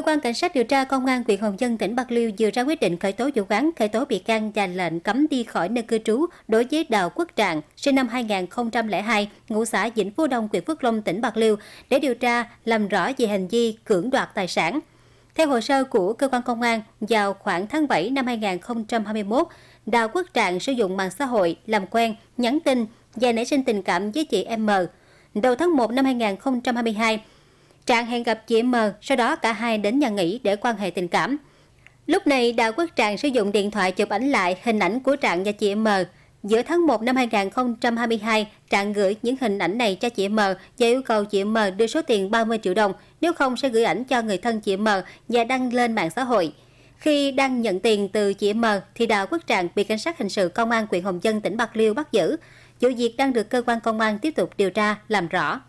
Cơ quan Cảnh sát điều tra Công an huyện Hồng Dân, tỉnh Bạc Liêu vừa ra quyết định khởi tố vụ án, khởi tố bị can và lệnh cấm đi khỏi nơi cư trú đối với Đào Quốc Trạng, sinh năm 2002, ngụ xã Vĩnh Phú Đông, huyện Phước Long, tỉnh Bạc Liêu, để điều tra làm rõ về hành vi cưỡng đoạt tài sản. Theo hồ sơ của cơ quan công an, vào khoảng tháng 7 năm 2021, Đào Quốc Trạng sử dụng mạng xã hội làm quen, nhắn tin và nảy sinh tình cảm với chị M. Đầu tháng 1 năm 2022, Trạng hẹn gặp chị M, sau đó cả hai đến nhà nghỉ để quan hệ tình cảm. Lúc này, Đào Quốc Trạng sử dụng điện thoại chụp ảnh lại hình ảnh của Trạng và chị M. Giữa tháng 1 năm 2022, Trạng gửi những hình ảnh này cho chị M và yêu cầu chị M đưa số tiền 30 triệu đồng, nếu không sẽ gửi ảnh cho người thân chị M và đăng lên mạng xã hội. Khi đang nhận tiền từ chị M thì Đào Quốc Trạng bị cảnh sát hình sự công an huyện Hồng Dân tỉnh Bạc Liêu bắt giữ. Vụ việc đang được cơ quan công an tiếp tục điều tra làm rõ.